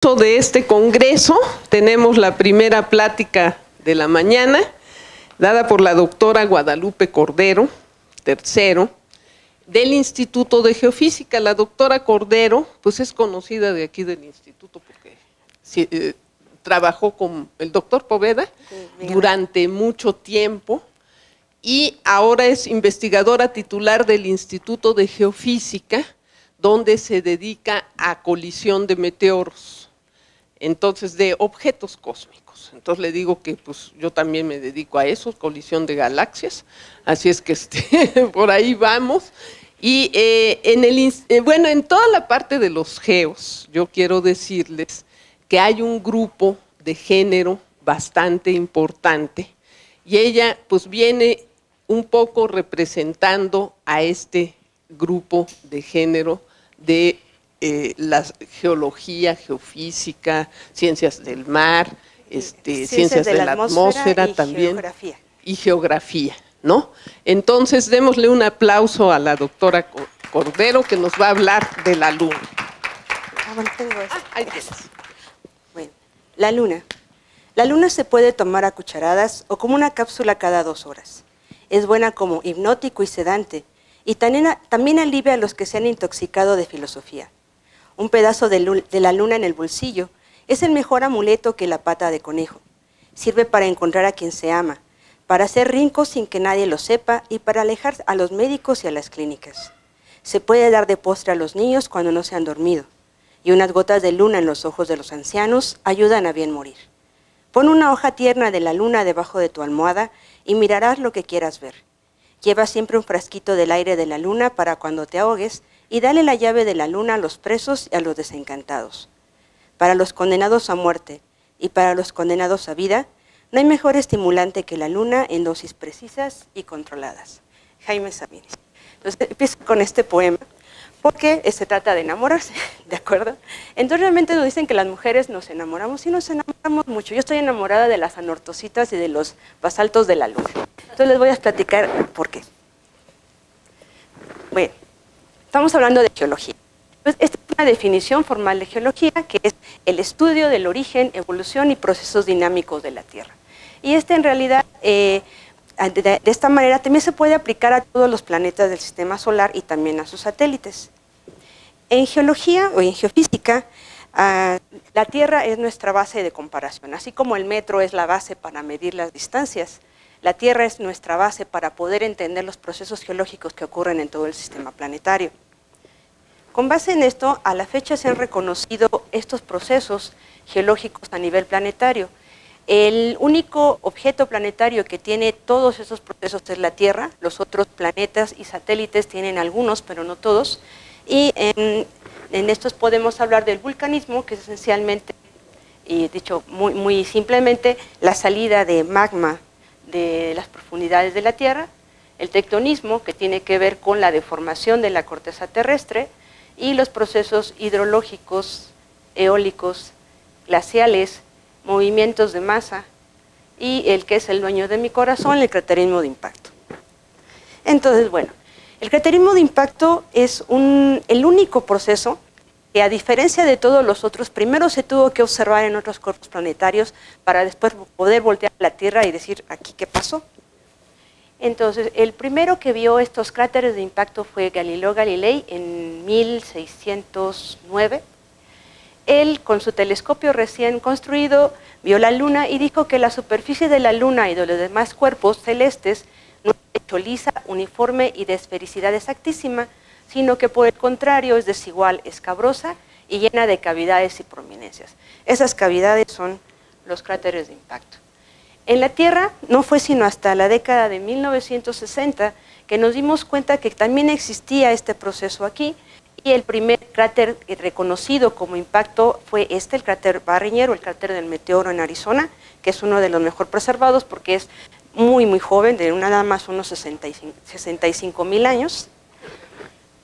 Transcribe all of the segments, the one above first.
de este congreso tenemos la primera plática de la mañana, dada por la doctora Guadalupe Cordero, tercero, del Instituto de Geofísica. La doctora Cordero, pues es conocida de aquí del instituto porque eh, trabajó con el doctor Poveda durante mucho tiempo y ahora es investigadora titular del Instituto de Geofísica, donde se dedica a colisión de meteoros entonces de objetos cósmicos. Entonces le digo que pues yo también me dedico a eso, colisión de galaxias, así es que este, por ahí vamos. Y eh, en eh, bueno, en toda la parte de los geos, yo quiero decirles que hay un grupo de género bastante importante y ella pues viene un poco representando a este grupo de género de eh, la geología, geofísica, ciencias del mar, este, ciencias, de, la, atmósfera, y también geografía. y geografía, ¿no? Entonces démosle un aplauso a la doctora Cordero que nos va a hablar de la luna. Ah, bueno, la luna. La luna se puede tomar a cucharadas o como una cápsula cada dos horas. Es buena como hipnótico y sedante y también, también alivia a los que se han intoxicado de filosofía un pedazo de, la luna en el bolsillo, es el mejor amuleto que la pata de conejo. Sirve para encontrar a quien se ama, para hacer rincos sin que nadie lo sepa y para alejar a los médicos y a las clínicas. Se puede dar de postre a los niños cuando no se han dormido, y unas gotas de luna en los ojos de los ancianos ayudan a bien morir. Pon una hoja tierna de la luna debajo de tu almohada y mirarás lo que quieras ver. Lleva siempre un frasquito del aire de la luna para cuando te ahogues y dale la llave de la luna a los presos y a los desencantados. Para los condenados a muerte y para los condenados a vida, no hay mejor estimulante que la luna en dosis precisas y controladas. Jaime Sabines. Entonces empiezo con este poema porque se trata de enamorarse, ¿de acuerdo? Entonces realmente nos dicen que las mujeres nos enamoramos y nos enamoramos mucho. Yo estoy enamorada de las anortositas y de los basaltos de la luna. Entonces les voy a platicar por qué. Bueno, Estamos hablando de geología. esta es una definición formal de geología que es el estudio del origen, evolución y procesos dinámicos de la Tierra. Y este en realidad, eh, de, esta manera, también se puede aplicar a todos los planetas del sistema solar y también a sus satélites. En geología o en geofísica, ah, la Tierra es nuestra base de comparación, así como el metro es la base para medir las distancias. La Tierra es nuestra base para poder entender los procesos geológicos que ocurren en todo el sistema planetario. Con base en esto, a la fecha se han reconocido estos procesos geológicos a nivel planetario. El único objeto planetario que tiene todos esos procesos es la Tierra, los otros planetas y satélites tienen algunos, pero no todos. Y en, estos podemos hablar del vulcanismo, que es esencialmente, y dicho muy, muy simplemente, la salida de magma de las profundidades de la Tierra, el tectonismo, que tiene que ver con la deformación de la corteza terrestre, y los procesos hidrológicos, eólicos, glaciales, movimientos de masa, y el que es el dueño de mi corazón, el craterismo de impacto. Entonces, bueno, el craterismo de impacto es el único proceso que a diferencia de todos los otros, primero se tuvo que observar en otros cuerpos planetarios para después poder voltear a la Tierra y decir, aquí qué pasó. Entonces, el primero que vio estos cráteres de impacto fue Galileo Galilei en 1609. Él, con su telescopio recién construido, vio la Luna y dijo que la superficie de la Luna y de los demás cuerpos celestes no es hecho lisa, uniforme y de esfericidad exactísima, sino que por el contrario es desigual, escabrosa y llena de cavidades y prominencias. Esas cavidades son los cráteres de impacto. En la Tierra no fue sino hasta la década de 1960 que nos dimos cuenta que también existía este proceso aquí y el primer cráter reconocido como impacto fue este, el cráter Barriñero, el cráter del meteoro en Arizona, que es uno de los mejor preservados porque es muy, muy joven, de nada más unos 65 mil años.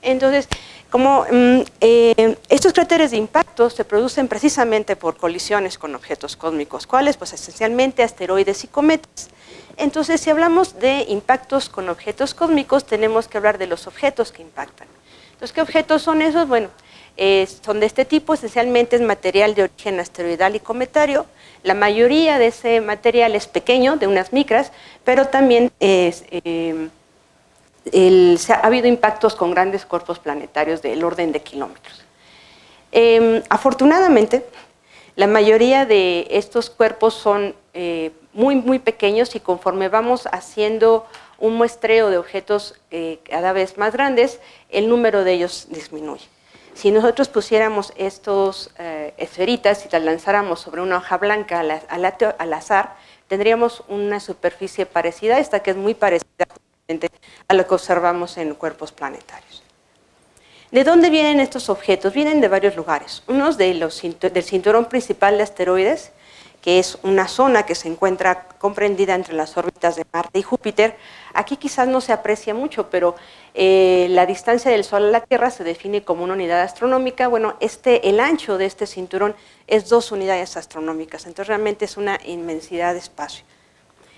Entonces, como mm, eh, estos cráteres de impacto se producen precisamente por colisiones con objetos cósmicos, ¿cuáles? Pues esencialmente asteroides y cometas. Entonces, si hablamos de impactos con objetos cósmicos, tenemos que hablar de los objetos que impactan. Entonces, ¿qué objetos son esos? Bueno, son de este tipo, esencialmente es material de origen asteroidal y cometario. La mayoría de ese material es pequeño, de unas micras, pero también eh, ha habido impactos con grandes cuerpos planetarios del orden de kilómetros. Em, afortunadamente, la mayoría de estos cuerpos son eh, muy, muy pequeños y conforme vamos haciendo un muestreo de objetos eh, cada vez más grandes, el número de ellos disminuye. Si nosotros pusiéramos estos eh, esferitas y las lanzáramos sobre una hoja blanca al, azar, tendríamos una superficie parecida a esta, que es muy parecida lo que observamos en cuerpos planetarios. ¿De dónde vienen estos objetos? Vienen de varios lugares. Unos de del cinturón principal de asteroides, que es una zona que se encuentra comprendida entre las órbitas de Marte y Júpiter. Aquí quizás no se aprecia mucho, pero eh, la distancia del Sol a la Tierra se define como una unidad astronómica. Bueno, este, el ancho de este cinturón es dos unidades astronómicas, entonces realmente es una inmensidad de espacio.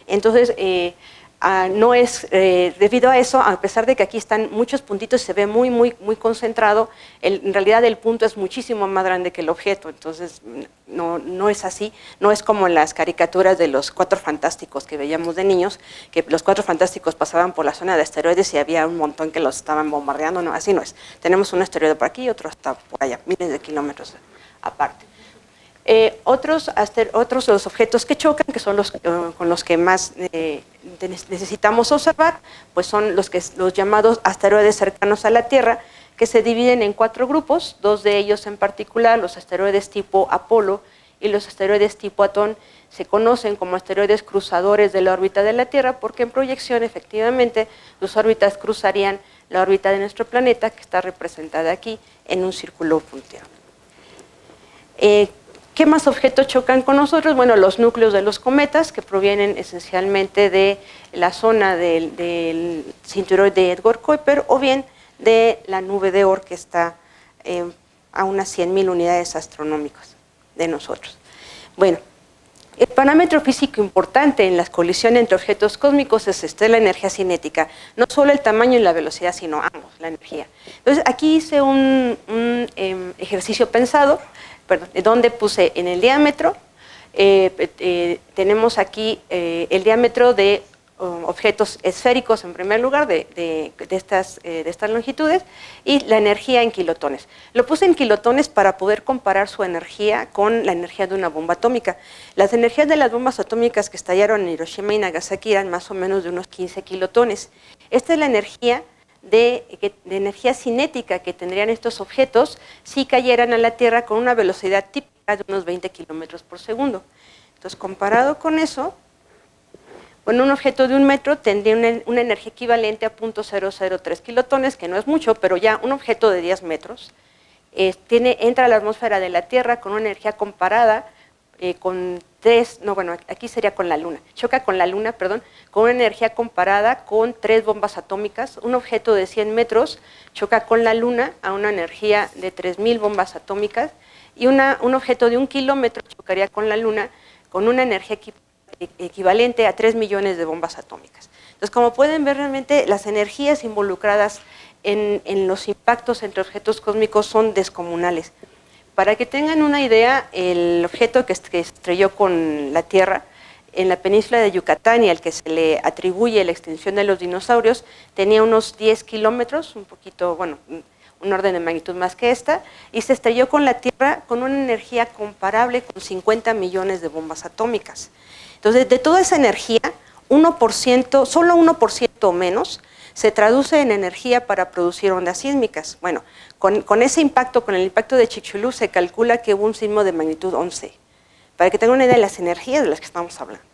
Entonces, eh, Ah, no es, eh, debido a eso, a pesar de que aquí están muchos puntitos, se ve muy, muy, muy concentrado, en realidad el punto es muchísimo más grande que el objeto, entonces no, no es así, no es como las caricaturas de los cuatro fantásticos que veíamos de niños, que los cuatro fantásticos pasaban por la zona de asteroides y había un montón que los estaban bombardeando, no, así no es. Tenemos un asteroide por aquí y otro hasta por allá, miles de kilómetros aparte. Eh, otros, otros los objetos que chocan, que son los eh, con los que más eh, necesitamos observar, pues son los, que, los llamados asteroides cercanos a la Tierra, que se dividen en cuatro grupos, dos de ellos en particular, los asteroides tipo Apolo y los asteroides tipo Atón, se conocen como asteroides cruzadores de la órbita de la Tierra porque en proyección efectivamente sus órbitas cruzarían la órbita de nuestro planeta, que está representada aquí en un círculo punteado. ¿Qué más objetos chocan con nosotros? Bueno, los núcleos de los cometas, que provienen esencialmente de la zona del, cinturón de Edward Kuiper, o bien de la nube de Oort, que está eh, a unas 100.000 unidades astronómicas de nosotros. Bueno, el parámetro físico importante en la colisión entre objetos cósmicos es este, la energía cinética, no solo el tamaño y la velocidad, sino ambos, la energía. Entonces, aquí hice un, em, ejercicio pensado perdón, donde puse en el diámetro, eh, eh, tenemos aquí eh, el diámetro de um, objetos esféricos en primer lugar de, estas, de estas longitudes y la energía en kilotones. Lo puse en kilotones para poder comparar su energía con la energía de una bomba atómica. Las energías de las bombas atómicas que estallaron en Hiroshima y Nagasaki eran más o menos de unos 15 kilotones. Esta es la energía de, energía cinética que tendrían estos objetos si cayeran a la Tierra con una velocidad típica de unos 20 kilómetros por segundo. Entonces, comparado con eso, bueno, un objeto de un metro tendría una, energía equivalente a 0.003 kilotones, que no es mucho, pero ya un objeto de 10 metros eh, tiene, entra a la atmósfera de la Tierra con una energía comparada eh, con tres, no, bueno, aquí sería con la Luna, choca con la Luna, perdón, con una energía comparada con tres bombas atómicas. Un objeto de 100 metros choca con la Luna a una energía de 3.000 bombas atómicas y un objeto de un kilómetro chocaría con la Luna con una energía equivalente a 3 millones de bombas atómicas. Entonces, como pueden ver, realmente las energías involucradas en los impactos entre objetos cósmicos son descomunales. Para que tengan una idea, el objeto que estrelló con la Tierra en la península de Yucatán y al que se le atribuye la extinción de los dinosaurios, tenía unos 10 kilómetros, un poquito, bueno, un orden de magnitud más que esta, y se estrelló con la Tierra con una energía comparable con 50 millones de bombas atómicas. Entonces, de toda esa energía, 1%, solo 1% o menos, se traduce en energía para producir ondas sísmicas. Bueno, con, ese impacto, con el impacto de Chicxulub, se calcula que hubo un sismo de magnitud 11, para que tengan una idea de las energías de las que estamos hablando.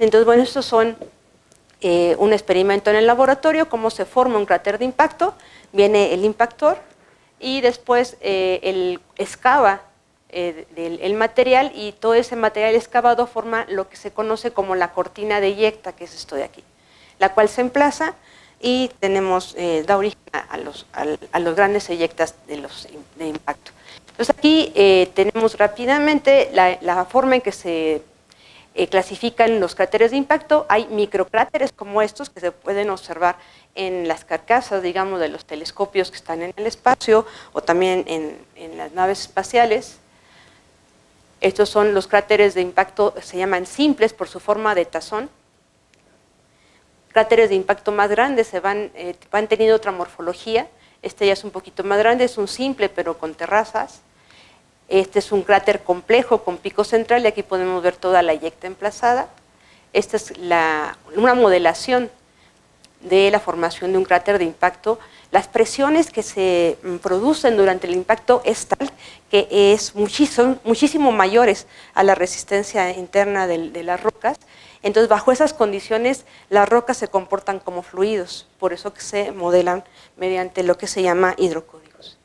Entonces, bueno, estos son eh, un experimento en el laboratorio, cómo se forma un cráter de impacto, viene el impactor y después eh, el excava eh, el material y todo ese material excavado forma lo que se conoce como la cortina de eyecta, que es esto de aquí, la cual se emplaza y tenemos, eh, da origen a los, a, los, grandes eyectas de, los, de impacto. Entonces aquí eh, tenemos rápidamente la, forma en que se eh, clasifican los cráteres de impacto. Hay microcráteres como estos que se pueden observar en las carcasas, digamos, de los telescopios que están en el espacio o también en, en las naves espaciales. Estos son los cráteres de impacto, se llaman simples por su forma de tazón. Cráteres de impacto más grandes se van, eh, van teniendo otra morfología. Este ya es un poquito más grande, es un simple pero con terrazas. Este es un cráter complejo con pico central y aquí podemos ver toda la eyecta emplazada. Esta es una modelación de la formación de un cráter de impacto. Las presiones que se mm, producen durante el impacto es tal que es son muchísimo mayores a la resistencia interna de las rocas. Entonces, bajo esas condiciones, las rocas se comportan como fluidos, por eso que se modelan mediante lo que se llama hidrocódigos.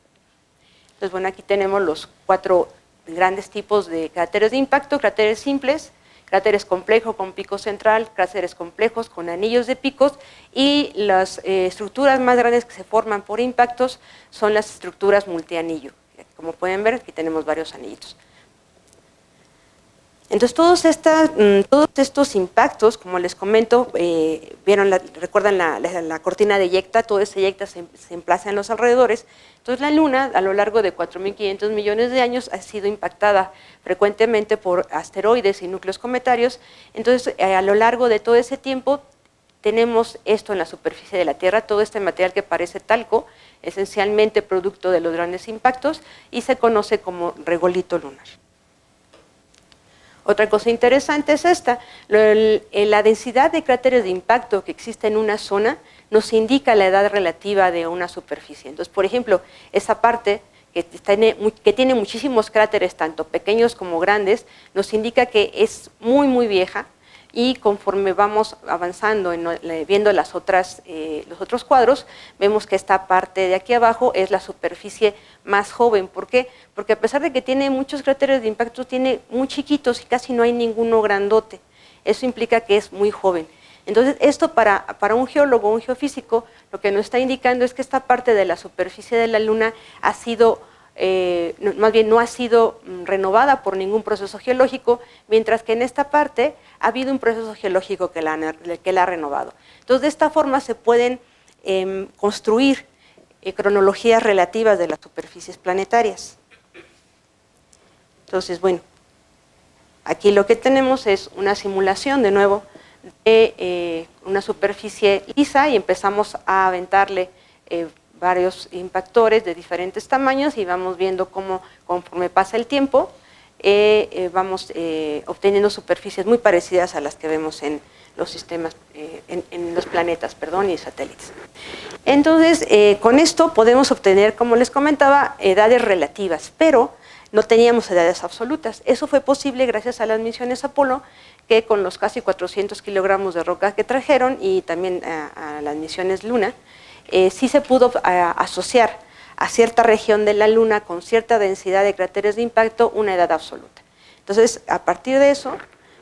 Entonces, bueno, aquí tenemos los cuatro grandes tipos de cráteres de impacto, cráteres simples, cráteres complejos con pico central, cráteres complejos con anillos de picos y las eh, estructuras más grandes que se forman por impactos son las estructuras multianillo. Como pueden ver, aquí tenemos varios anillitos. Entonces, todos, mm, todos estos impactos, como les comento, eh, vieron recuerdan la, cortina de eyecta, toda esa eyecta se, emplaza en los alrededores. Entonces, la Luna, a lo largo de 4.500 millones de años, ha sido impactada frecuentemente por asteroides y núcleos cometarios. Entonces, eh, a lo largo de todo ese tiempo, tenemos esto en la superficie de la Tierra, todo este material que parece talco, esencialmente producto de los grandes impactos, y se conoce como regolito lunar. Otra cosa interesante es esta, la densidad de cráteres de impacto que existe en una zona nos indica la edad relativa de una superficie. Entonces, por ejemplo, esa parte que tiene, que tiene muchísimos cráteres, tanto pequeños como grandes, nos indica que es muy, muy vieja, y conforme vamos avanzando, viendo las otras, eh, los otros cuadros, vemos que esta parte de aquí abajo es la superficie más joven. ¿Por qué? Porque a pesar de que tiene muchos cráteres de impacto, tiene muy chiquitos y casi no hay ninguno grandote. Eso implica que es muy joven. Entonces, esto para, para un geólogo, un geofísico, lo que nos está indicando es que esta parte de la superficie de la Luna ha sido eh, más bien no ha sido mm, renovada por ningún proceso geológico, mientras que en esta parte ha habido un proceso geológico que la, ha renovado. Entonces, de esta forma se pueden em, construir eh, cronologías relativas de las superficies planetarias. Entonces, bueno, aquí lo que tenemos es una simulación de nuevo de eh, una superficie lisa y empezamos a aventarle varios impactores de diferentes tamaños y vamos viendo cómo conforme pasa el tiempo eh, eh, vamos eh, obteniendo superficies muy parecidas a las que vemos en los sistemas, en, los planetas, perdón, y satélites. Entonces, con esto podemos obtener, como les comentaba, edades relativas, pero no teníamos edades absolutas. Eso fue posible gracias a las misiones Apolo, que con los casi 400 kilogramos de roca que trajeron y también a las misiones Luna, eh, sí se pudo eh, asociar a cierta región de la Luna con cierta densidad de cráteres de impacto una edad absoluta. Entonces, a partir de eso,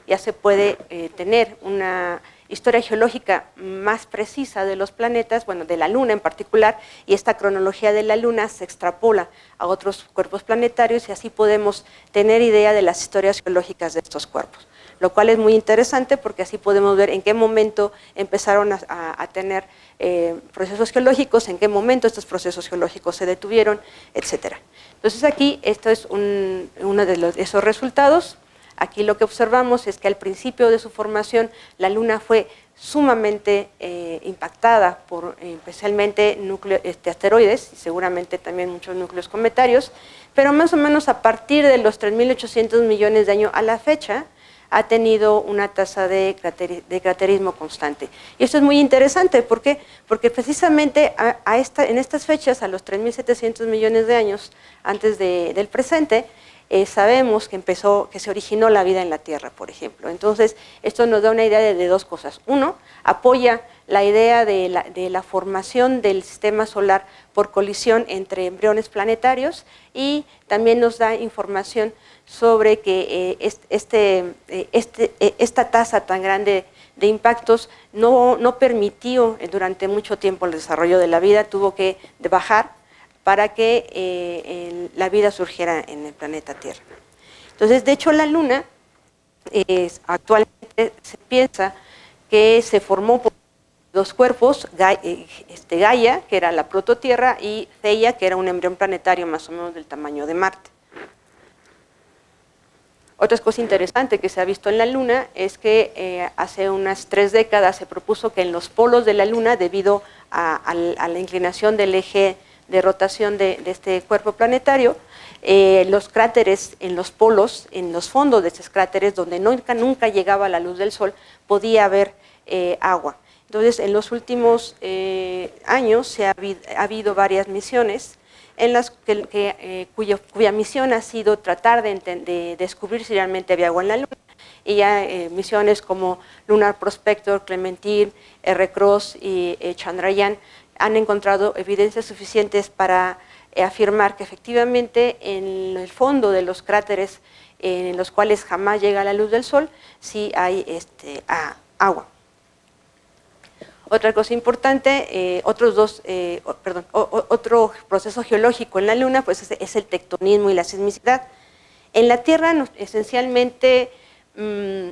ya se puede eh, tener una historia geológica más precisa de los planetas, bueno, de la Luna en particular, y esta cronología de la Luna se extrapola a otros cuerpos planetarios y así podemos tener idea de las historias geológicas de estos cuerpos lo cual es muy interesante porque así podemos ver en qué momento empezaron a, tener eh, procesos geológicos, en qué momento estos procesos geológicos se detuvieron, etc. Entonces aquí esto es uno de esos resultados. Aquí lo que observamos es que al principio de su formación la Luna fue sumamente eh, impactada por especialmente núcleos, este, asteroides y seguramente también muchos núcleos cometarios, pero más o menos a partir de los 3.800 millones de años a la fecha, ha tenido una tasa de, craterismo constante. Y esto es muy interesante, ¿por qué? Porque precisamente en estas fechas, a los 3.700 millones de años antes del presente, eh, sabemos que empezó, que se originó la vida en la Tierra, por ejemplo. Entonces, esto nos da una idea de, dos cosas. Uno, apoya la idea de la, de la, formación del sistema solar por colisión entre embriones planetarios y también nos da información sobre que eh, este, eh, este, esta tasa tan grande de impactos no, permitió durante mucho tiempo el desarrollo de la vida, tuvo que bajar para que eh, la vida surgiera en el planeta Tierra. Entonces, de hecho, la Luna actualmente se piensa que se formó por dos cuerpos, eh, este, Gaia, que era la prototierra, y Theia, que era un embrión planetario más o menos del tamaño de Marte. Otra cosa interesante que se ha visto en la Luna es que eh, hace unas tres décadas se propuso que en los polos de la Luna, debido a, la inclinación del eje de rotación de, este cuerpo planetario, eh, los cráteres en los polos, en los fondos de esos cráteres, donde nunca, llegaba la luz del Sol, podía haber agua. Entonces, en los últimos años se ha habido varias misiones en las que, eh, cuya misión ha sido tratar de, descubrir si realmente había agua en la Luna. Y ya eh, misiones como Lunar Prospector, Clementine, R-Cross y eh, Chandrayaan han encontrado evidencias suficientes para afirmar que efectivamente en el fondo de los cráteres en los cuales jamás llega la luz del Sol, sí hay este, agua. Otra cosa importante, eh, otros dos, eh, perdón, otro proceso geológico en la Luna pues es, el tectonismo y la sismicidad. En la Tierra esencialmente mm,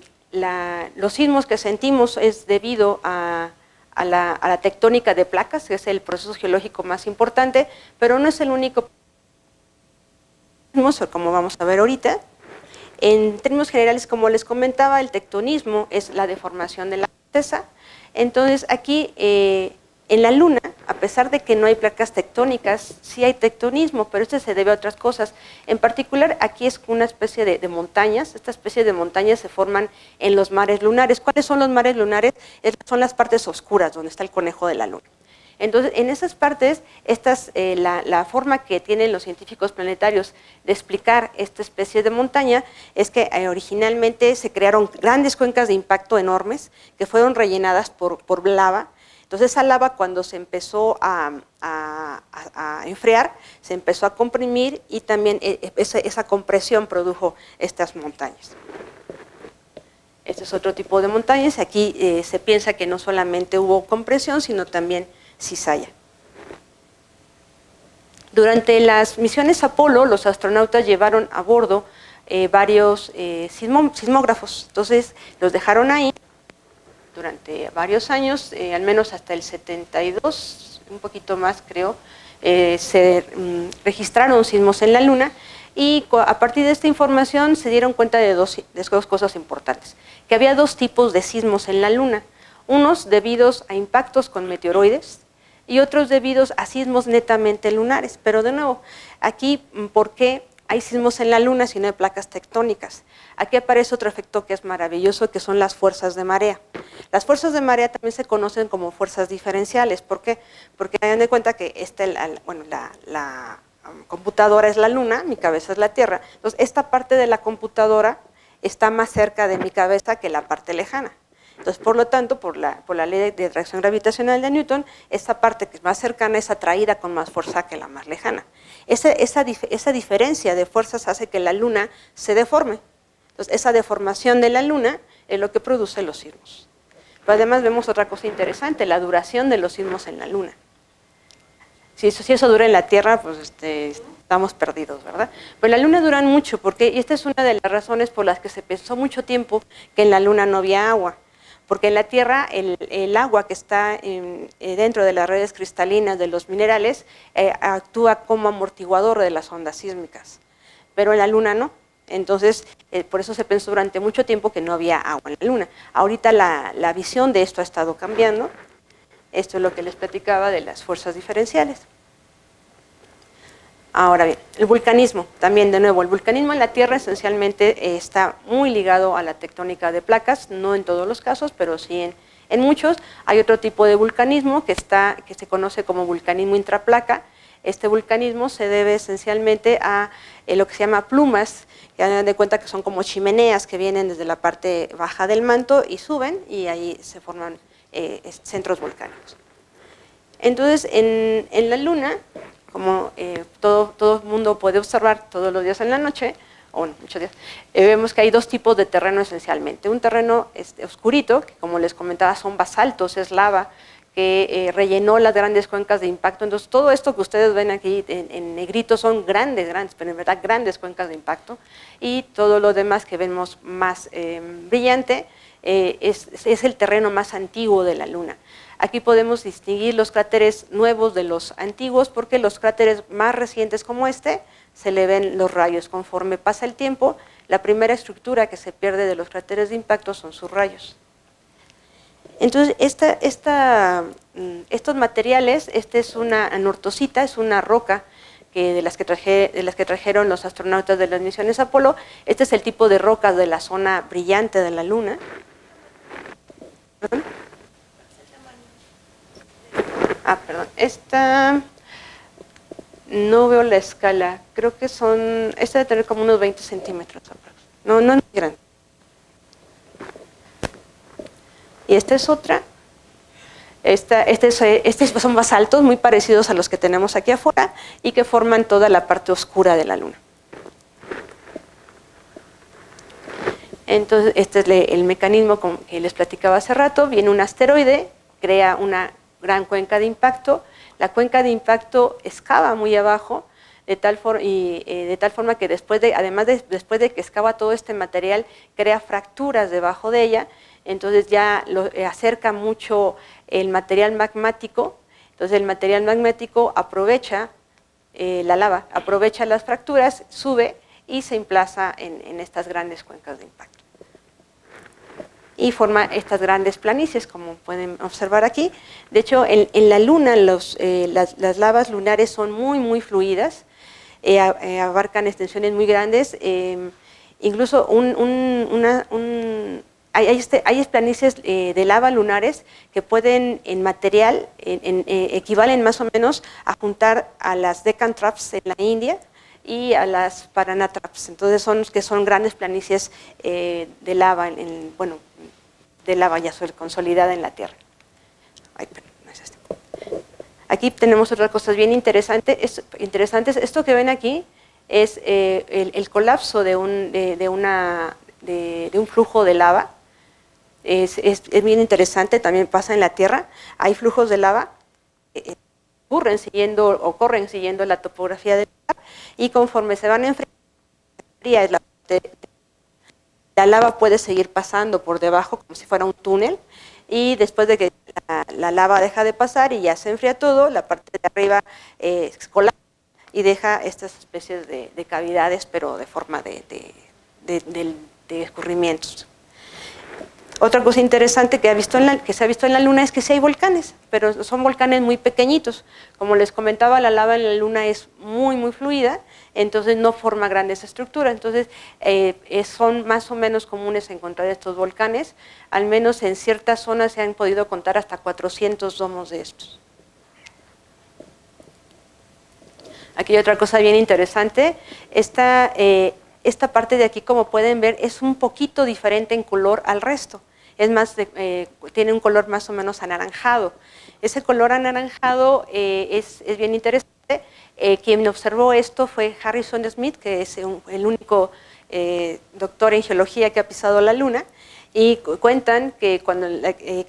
los sismos que sentimos es debido a, la, tectónica de placas, que es el proceso geológico más importante, pero no es el único como vamos a ver ahorita. En términos generales, como les comentaba, el tectonismo es la deformación de la corteza, entonces aquí eh, en la Luna, a pesar de que no hay placas tectónicas, sí hay tectonismo, pero este se debe a otras cosas. En particular, aquí es una especie de, montañas. Esta especie de montañas se forman en los mares lunares. ¿Cuáles son los mares lunares? son las partes oscuras, donde está el conejo de la Luna. Entonces, en esas partes, eh, la, forma que tienen los científicos planetarios de explicar esta especie de montaña es que eh, originalmente se crearon grandes cuencas de impacto enormes que fueron rellenadas por, lava. Entonces, esa lava cuando se empezó a, enfriar, se empezó a comprimir y también eh, esa, compresión produjo estas montañas. Este es otro tipo de montañas. Aquí se piensa que no solamente hubo compresión, sino también Durante las misiones Apolo, los astronautas llevaron a bordo eh, varios eh, sismógrafos, entonces los dejaron ahí durante varios años, eh, al menos hasta el 72, un poquito más creo, se mm, registraron sismos en la Luna y a partir de esta información se dieron cuenta de dos cosas importantes, que había dos tipos de sismos en la Luna, unos debidos a impactos con meteoroides, y otros debidos a sismos netamente lunares. Pero de nuevo, aquí, ¿por qué hay sismos en la Luna si no hay placas tectónicas? Aquí aparece otro efecto que es maravilloso, que son las fuerzas de marea. Las fuerzas de marea también se conocen como fuerzas diferenciales. ¿Por qué? Porque hayan de cuenta que este, bueno, la, um, computadora es la Luna, mi cabeza es la Tierra. Entonces, esta parte de la computadora está más cerca de mi cabeza que la parte lejana. Entonces, por lo tanto, por la, por la ley de atracción gravitacional de Newton, esta parte que es más cercana es atraída con más fuerza que la más lejana. Esa, esa, esa diferencia de fuerzas hace que la Luna se deforme. Entonces, esa deformación de la Luna es lo que produce los sismos. Pero además vemos otra cosa interesante, la duración de los sismos en la Luna. Si eso, si eso dura en la Tierra, pues este, estamos perdidos, ¿verdad? Pero la Luna duran mucho, porque y esta es una de las razones por las que se pensó mucho tiempo que en la Luna no había agua porque en la Tierra el, agua que está eh, dentro de las redes cristalinas de los minerales eh, actúa como amortiguador de las ondas sísmicas, pero en la Luna no. Entonces, eh, por eso se pensó durante mucho tiempo que no había agua en la Luna. Ahorita la, la visión de esto ha estado cambiando. Esto es lo que les platicaba de las fuerzas diferenciales. Ahora bien, el vulcanismo, también de nuevo, el vulcanismo en la Tierra esencialmente eh, está muy ligado a la tectónica de placas, no en todos los casos, pero sí en, muchos. Hay otro tipo de vulcanismo que, está, que se conoce como vulcanismo intraplaca. Este vulcanismo se debe esencialmente a eh, lo que se llama plumas, que dan de cuenta que son como chimeneas que vienen desde la parte baja del manto y suben y ahí se forman eh, centros volcánicos. Entonces, en, en la Luna como eh, todo, todo el mundo puede observar todos los días en la noche, o muchos días, eh, vemos que hay dos tipos de terreno esencialmente. Un terreno este, oscurito, que como les comentaba son basaltos, es lava, que eh, rellenó las grandes cuencas de impacto. Entonces, todo esto que ustedes ven aquí en, negrito son grandes, grandes, pero en verdad grandes cuencas de impacto. Y todo lo demás que vemos más eh, brillante es, es, el terreno más antiguo de la Luna. Aquí podemos distinguir los cráteres nuevos de los antiguos porque los cráteres más recientes como este se le ven los rayos. Conforme pasa el tiempo, la primera estructura que se pierde de los cráteres de impacto son sus rayos. Entonces, mm, estos materiales, esta es una anortosita, es una roca que de, las que de las que trajeron los astronautas de las misiones Apolo. Este es el tipo de rocas de la zona brillante de la Luna. Ah, perdón. Esta no veo la escala. Creo que son. Esta debe tener como unos 20 centímetros. No, no es grande. Y esta es otra. Esta, este estos son basaltos muy parecidos a los que tenemos aquí afuera y que forman toda la parte oscura de la Luna. Entonces, este es el mecanismo que les platicaba hace rato. Viene un asteroide, crea una gran cuenca de impacto. La cuenca de impacto excava muy abajo, de tal, y, eh, de tal forma que después de, además de, después de que excava todo este material, crea fracturas debajo de ella, entonces ya lo, eh, acerca mucho el material magmático, entonces el material magmático aprovecha eh, la lava, aprovecha las fracturas, sube y se emplaza en estas grandes cuencas de impacto y forma estas grandes planicies, como pueden observar aquí. De hecho, en, la Luna eh, las, lavas lunares son muy, muy fluidas, eh, eh, abarcan extensiones muy grandes, incluso hay, este, hay, planicies de lava lunares que pueden en material, equivalen más o menos a juntar a las Deccan Traps en la India, y a las Paranatraps. Entonces son que son grandes planicies de lava, en, bueno, de la valla consolidada en la Tierra. Este. Aquí tenemos otras cosas bien interesantes. interesantes. Esto que ven aquí es eh, el, colapso de un, flujo de lava. Es, bien interesante, también pasa en la Tierra. Hay flujos de lava eh, ocurren siguiendo o corren siguiendo la topografía de la y conforme se van enfriando, es la la lava puede seguir pasando por debajo como si fuera un túnel y después de que la, lava deja de pasar y ya se enfría todo, la parte de arriba eh, colapsa y deja estas especies de, cavidades, pero de forma de, de escurrimientos. Otra cosa interesante que, que, se ha visto en la Luna es que sí hay volcanes, pero son volcanes muy pequeñitos. Como les comentaba, la lava en la Luna es muy, muy fluida, entonces no forma grandes estructuras. Entonces eh, son más o menos comunes encontrar estos volcanes. Al menos en ciertas zonas se han podido contar hasta 400 domos de estos. Aquí hay otra cosa bien interesante. Esta, eh, esta parte de aquí, como pueden ver, es un poquito diferente en color al resto. Es más, eh, tiene un color más o menos anaranjado. Ese color anaranjado eh, es, bien interesante. Eh, quien observó esto fue Harrison Smith, que es el único doctor en geología que ha pisado la Luna. Y cuentan que cuando,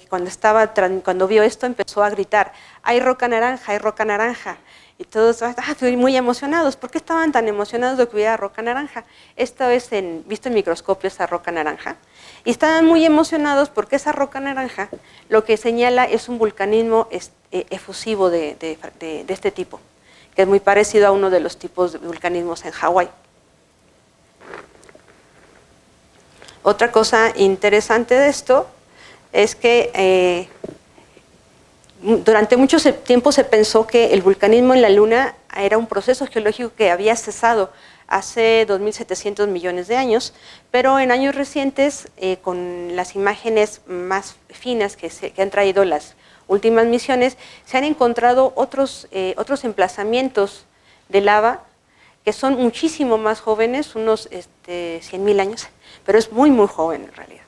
cuando, estaba, cuando vio esto empezó a gritar, hay roca naranja, hay roca naranja. Y todos ah, muy emocionados. ¿Por qué estaban tan emocionados de que hubiera roca naranja? Esta vez en, visto en microscopio esa roca naranja. Y estaban muy emocionados porque esa roca naranja lo que señala es un vulcanismo eh, efusivo de, este tipo, que es muy parecido a uno de los tipos de vulcanismos en Hawái. Otra cosa interesante de esto es que eh, durante mucho tiempo se pensó que el vulcanismo en la Luna era un proceso geológico que había cesado hace 2.700 millones de años, pero en años recientes, eh, con las imágenes más finas que, han traído las últimas misiones, se han encontrado otros, eh, otros emplazamientos de lava que son muchísimo más jóvenes, unos este, 100.000 años, pero es muy, muy joven en realidad.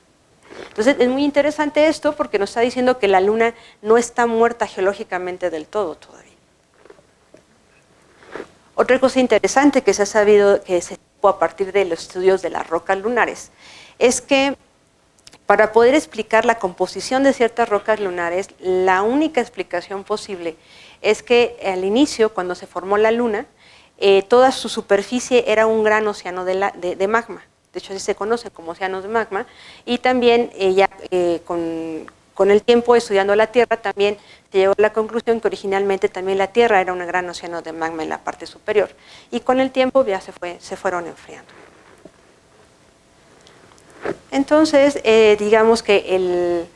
Entonces es muy interesante esto porque nos está diciendo que la Luna no está muerta geológicamente del todo todavía. Otra cosa interesante que se ha sabido, que se a partir de los estudios de las rocas lunares, es que para poder explicar la composición de ciertas rocas lunares, la única explicación posible es que al inicio, cuando se formó la luna, eh, toda su superficie era un gran océano de, magma. De hecho, así se conoce como océanos de magma. Y también ella, eh, con, con, el tiempo estudiando la Tierra, también se llegó a la conclusión que originalmente también la Tierra era un gran océano de magma en la parte superior. Y con el tiempo ya se, fue, se fueron enfriando. Entonces, eh, digamos que el,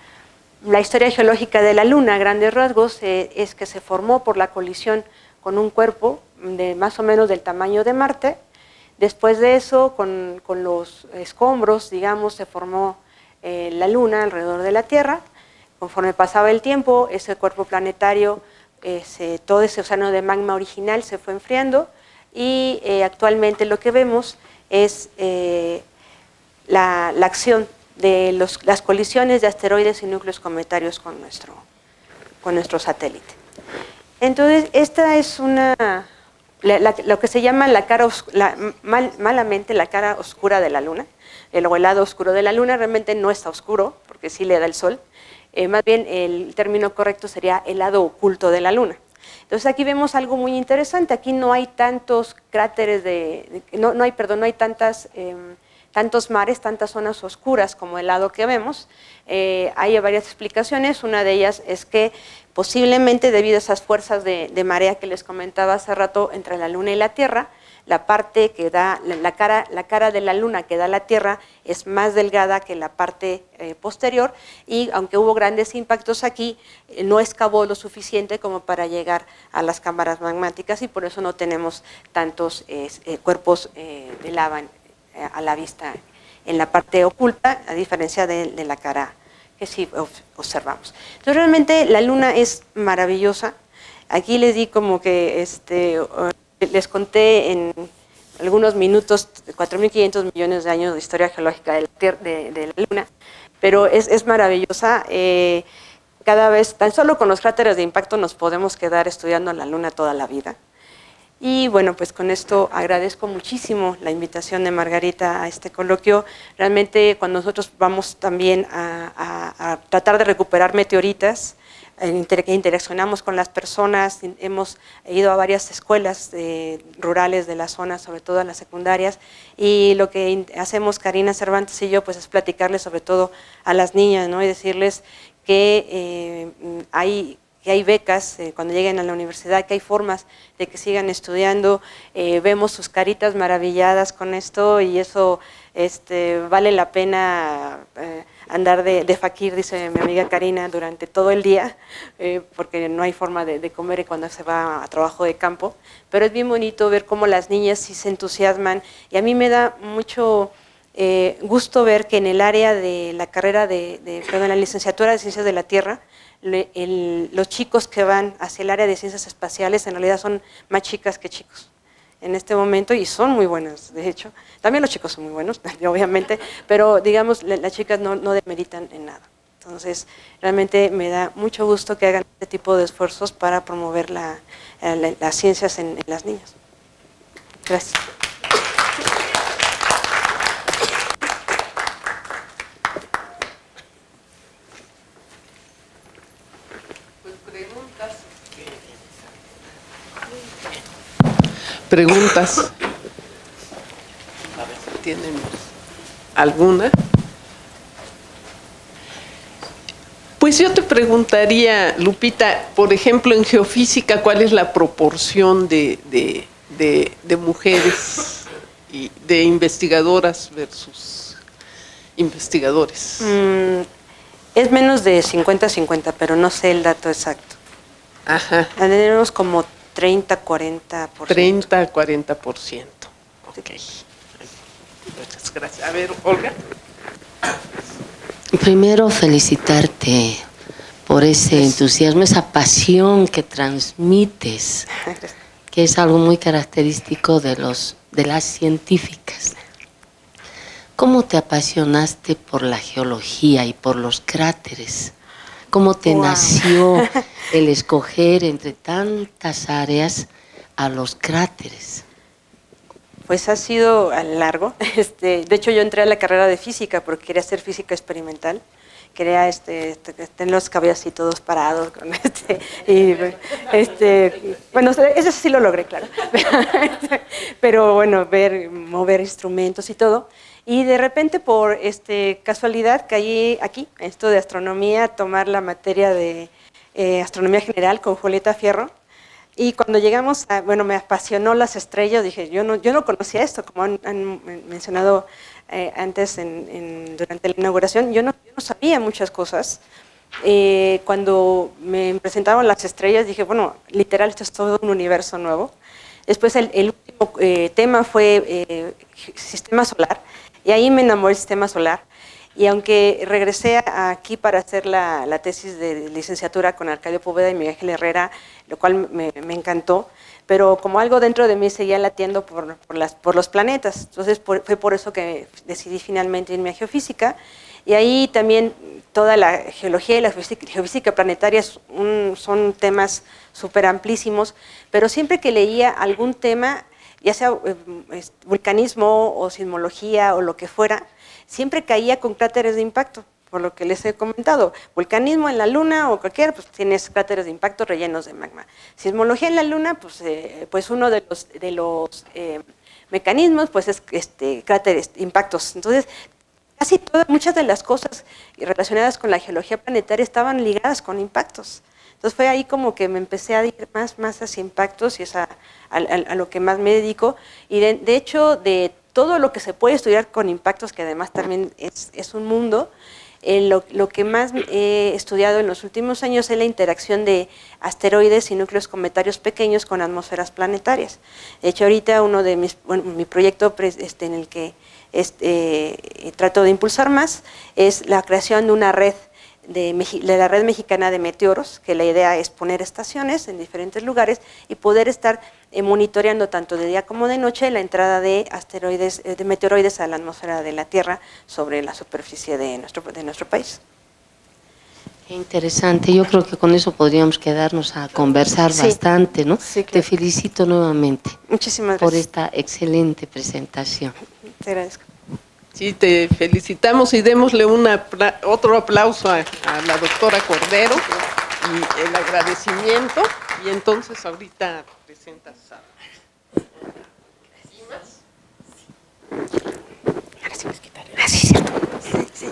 la historia geológica de la Luna, a grandes rasgos, es que se formó por la colisión con un cuerpo de más o menos del tamaño de Marte. Después de eso, con, los escombros, digamos, se formó eh, la Luna alrededor de la Tierra. Conforme pasaba el tiempo, ese cuerpo planetario, todo ese océano de magma original se fue enfriando y eh, actualmente lo que vemos es eh, la, acción de las colisiones de asteroides y núcleos cometarios con nuestro, con nuestro satélite. Entonces, esta es una, lo que se llama la cara, malamente la cara oscura de la luna. El, o lado oscuro de la luna realmente no está oscuro, porque sí le da el sol. Eh, más bien, el término correcto sería el lado oculto de la luna. Entonces aquí vemos algo muy interesante. Aquí no hay tantos cráteres de, no, no, hay, perdón, no hay tantas em, tantos mares, tantas zonas oscuras como el lado que vemos. Eh, hay varias explicaciones, una de ellas es que posiblemente debido a esas fuerzas de, marea que les comentaba hace rato entre la Luna y la Tierra, la parte que da, la cara, la cara de la Luna que da la Tierra es más delgada que la parte eh, posterior y aunque hubo grandes impactos aquí, eh, no excavó lo suficiente como para llegar a las cámaras magmáticas y por eso no tenemos tantos cuerpos de lava a la vista en la parte oculta, a diferencia de, la cara que sí observamos. Entonces realmente la luna es maravillosa. Aquí les di como que este, les conté en algunos minutos 4.500 millones de años de historia geológica de la, de, la luna, pero es, es maravillosa. Eh, cada vez, tan solo con los cráteres de impacto nos podemos quedar estudiando la luna toda la vida. Y bueno, pues con esto agradezco muchísimo la invitación de Margarita a este coloquio. Realmente cuando nosotros vamos también a, tratar de recuperar meteoritas, que interaccionamos con las personas, hemos ido a varias escuelas rurales de la zona, sobre todo a las secundarias, y lo que hacemos Karina Cervantes y yo, pues es platicarles sobre todo a las niñas, ¿no? y decirles que eh, hay que hay becas eh, cuando lleguen a la universidad, que hay formas de que sigan estudiando, eh, vemos sus caritas maravilladas con esto y eso este, vale la pena eh, andar de, de, dice mi amiga Karina, durante todo el día, porque no hay forma de, de, comer cuando se va a trabajo de campo, pero es bien bonito ver cómo las niñas sí se entusiasman y a mí me da mucho... gusto ver que en el área de la carrera de, de perdón, la licenciatura de Ciencias de la Tierra, los chicos que van hacia el área de ciencias espaciales en realidad son más chicas que chicos en este momento y son muy buenas, de hecho. También los chicos son muy buenos, obviamente, pero digamos, las chicas no, no demeritan en nada. Entonces, realmente me da mucho gusto que hagan este tipo de esfuerzos para promover la, las ciencias en las niñas. Gracias. Preguntas. ¿Tienen alguna? Pues yo te preguntaría, Lupita, por ejemplo, en geofísica, ¿cuál es la proporción de, de, mujeres y de investigadoras versus investigadores? Mm, es menos de 50-50, pero no sé el dato exacto. Ajá. Tenemos como 30, 40%. 30, 40%. Ok. Muchas gracias. A ver, Olga. Primero felicitarte por ese entusiasmo, esa pasión que transmites, que es algo muy característico de los de las científicas. ¿Cómo te apasionaste por la geología y por los cráteres? ¿Cómo te nació el escoger entre tantas áreas a los cráteres? Pues ha sido largo. Este, de hecho, yo entré a la carrera de física porque quería hacer física experimental. Quería este, este tener los cabellos así todos parados. Con este, y, este, bueno, eso sí lo logré, claro. Pero bueno, ver, mover instrumentos y todo. Y de repente, por este, casualidad, caí aquí, en esto de astronomía, tomar la materia de eh, astronomía general con Julieta Fierro. Y cuando llegamos, a, bueno, me apasionó las estrellas, dije, yo no, yo no conocía esto, como han, mencionado eh, antes en, durante la inauguración, yo no, yo no sabía muchas cosas. Eh, cuando me presentaban las estrellas, dije, bueno, literal, esto es todo un universo nuevo. Después el, el último tema fue sistema solar, y ahí me enamoré del sistema solar. Y aunque regresé aquí para hacer la, tesis de licenciatura con Arcadio Poveda y Miguel Herrera, lo cual me, encantó, pero como algo dentro de mí seguía latiendo por, por, las, por los planetas. Entonces fue por eso que decidí finalmente irme a geofísica. Y ahí también toda la geología y la geofísica planetaria son temas súper amplísimos, pero siempre que leía algún tema ya sea eh, vulcanismo o sismología o lo que fuera, siempre caía con cráteres de impacto, por lo que les he comentado. Vulcanismo en la Luna o cualquiera, pues tienes cráteres de impacto rellenos de magma. Sismología en la Luna, pues, eh, pues uno de los, de los eh, mecanismos pues es este, cráteres, impactos. Entonces, casi todas, muchas de las cosas relacionadas con la geología planetaria estaban ligadas con impactos. Entonces fue ahí como que me empecé a ir más, más hacia impactos y es a, lo que más me dedico. Y de, hecho, de todo lo que se puede estudiar con impactos, que además también es, un mundo, eh, lo, que más he estudiado en los últimos años es la interacción de asteroides y núcleos cometarios pequeños con atmósferas planetarias. De hecho, ahorita uno de mis, bueno, mi proyecto este, en el que este, trato de impulsar más es la creación de una red de, la red mexicana de meteoros, que la idea es poner estaciones en diferentes lugares y poder estar eh, monitoreando tanto de día como de noche la entrada de asteroides, eh, de meteoroides a la atmósfera de la Tierra sobre la superficie de nuestro, de nuestro país. Qué interesante, yo creo que con eso podríamos quedarnos a conversar bastante, ¿no? Te felicito nuevamente. Muchísimas Por esta excelente presentación. Te agradezco. Sí, te felicitamos y démosle una, otro aplauso a, la doctora Cordero y el agradecimiento. Y entonces ahorita presentas a... Ahora sí, quitar. Ah, cierto. Sí.